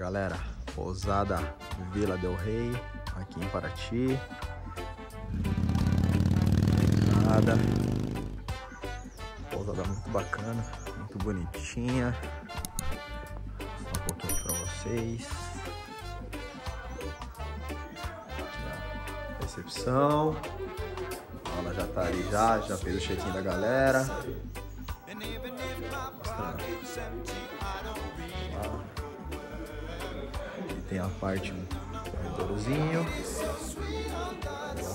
galera, pousada Vila Del Rey, aqui em Paraty. Pousada, pousada muito bacana, muito bonitinha. Mostrar um pouquinho pra vocês. Recepção. Ela já tá ali já, já fez o check-in da galera. Tem a parte corredorzinho.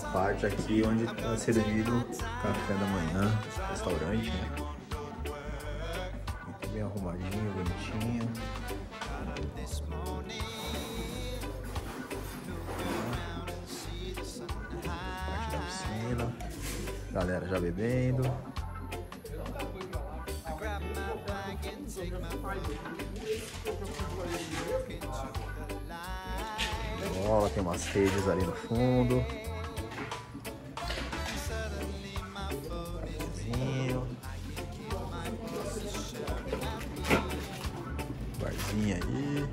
A parte aqui onde está servido café da manhã, restaurante, né? Bem arrumadinho, bonitinho. Parte da piscina. Galera já bebendo. Tem umas redes ali no fundo. Barzinho. Barzinho aí.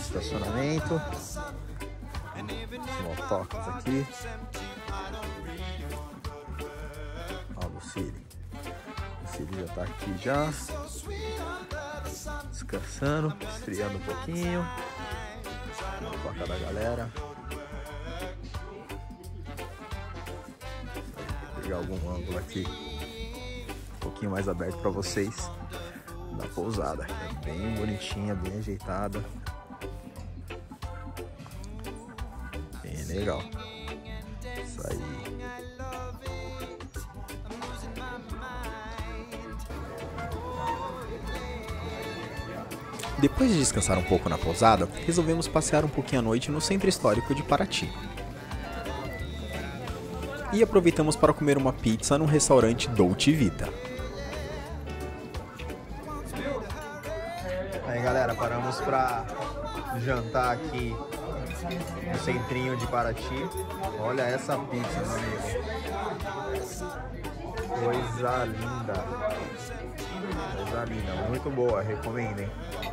Estacionamento. Motocas aqui. Ó, o Lucille. O Lucille já tá aqui já. Descansando, esfriando um pouquinho. A placa da galera. Vou pegar algum ângulo aqui. Um pouquinho mais aberto para vocês. Da pousada. É bem bonitinha, bem ajeitada. Bem legal. Isso aí. Depois de descansar um pouco na pousada, resolvemos passear um pouquinho à noite no centro histórico de Paraty. E aproveitamos para comer uma pizza no restaurante Dolce Vita. Aí galera, paramos pra jantar aqui no centrinho de Paraty. Olha essa pizza, meu amigo. Coisa linda. Coisa linda, muito boa, recomendem.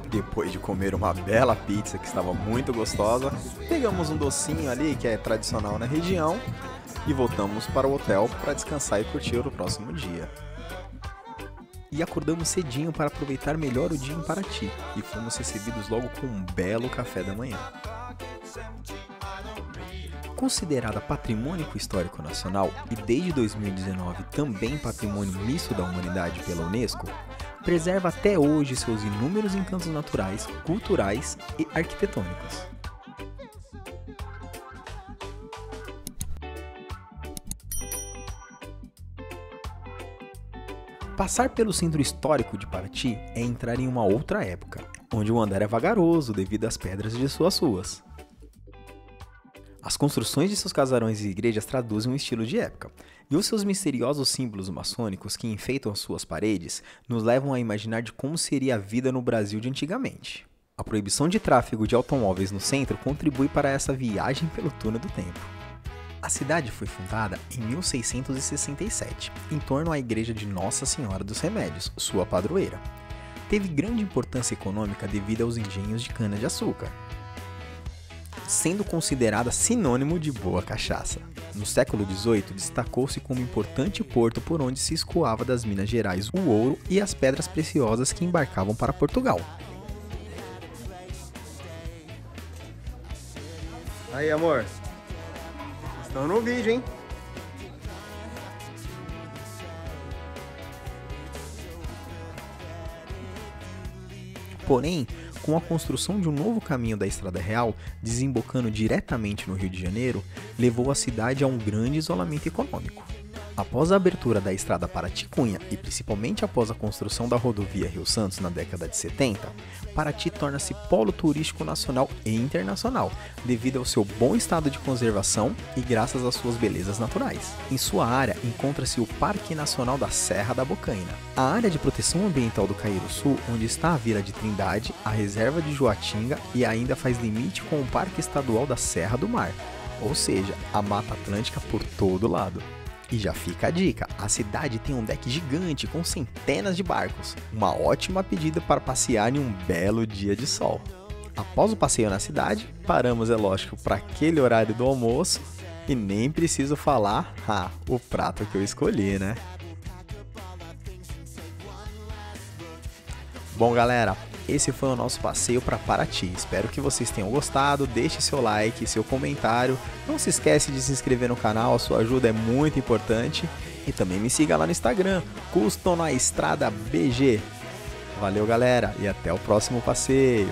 Depois de comer uma bela pizza que estava muito gostosa, pegamos um docinho ali que é tradicional na região e voltamos para o hotel para descansar e curtir o próximo dia. E acordamos cedinho para aproveitar melhor o dia em Paraty e fomos recebidos logo com um belo café da manhã. Considerada Patrimônio Histórico Nacional e desde 2019 também Patrimônio Misto da Humanidade pela Unesco, preserva até hoje seus inúmeros encantos naturais, culturais e arquitetônicos. Passar pelo centro histórico de Paraty é entrar em uma outra época, onde o andar é vagaroso devido às pedras de suas ruas. As construções de seus casarões e igrejas traduzem um estilo de época, e os seus misteriosos símbolos maçônicos que enfeitam as suas paredes nos levam a imaginar de como seria a vida no Brasil de antigamente. A proibição de tráfego de automóveis no centro contribui para essa viagem pelo túnel do tempo. A cidade foi fundada em 1667, em torno à igreja de Nossa Senhora dos Remédios, sua padroeira. Teve grande importância econômica devido aos engenhos de cana-de-açúcar, sendo considerada sinônimo de boa cachaça. No século XVIII, destacou-se como importante porto por onde se escoava das Minas Gerais o ouro e as pedras preciosas que embarcavam para Portugal. Aí, amor. Estão no vídeo, hein? Porém, com a construção de um novo caminho da Estrada Real, desembocando diretamente no Rio de Janeiro, levou a cidade a um grande isolamento econômico. Após a abertura da estrada Paraty-Cunha e principalmente após a construção da rodovia Rio Santos na década de 70, Paraty torna-se polo turístico nacional e internacional, devido ao seu bom estado de conservação e graças às suas belezas naturais. Em sua área encontra-se o Parque Nacional da Serra da Bocaina, a área de proteção ambiental do Cairo Sul, onde está a Vila de Trindade, a reserva de Joatinga e ainda faz limite com o Parque Estadual da Serra do Mar, ou seja, a Mata Atlântica por todo lado. E já fica a dica: a cidade tem um deck gigante com centenas de barcos, uma ótima pedida para passear em um belo dia de sol. Após o passeio na cidade, paramos, é lógico, para aquele horário do almoço e nem preciso falar ah, o prato que eu escolhi, né? Bom, galera, esse foi o nosso passeio para Paraty. Espero que vocês tenham gostado. Deixe seu like, seu comentário. Não se esquece de se inscrever no canal, a sua ajuda é muito importante. E também me siga lá no Instagram, Custom na Estrada BG. Valeu, galera, e até o próximo passeio.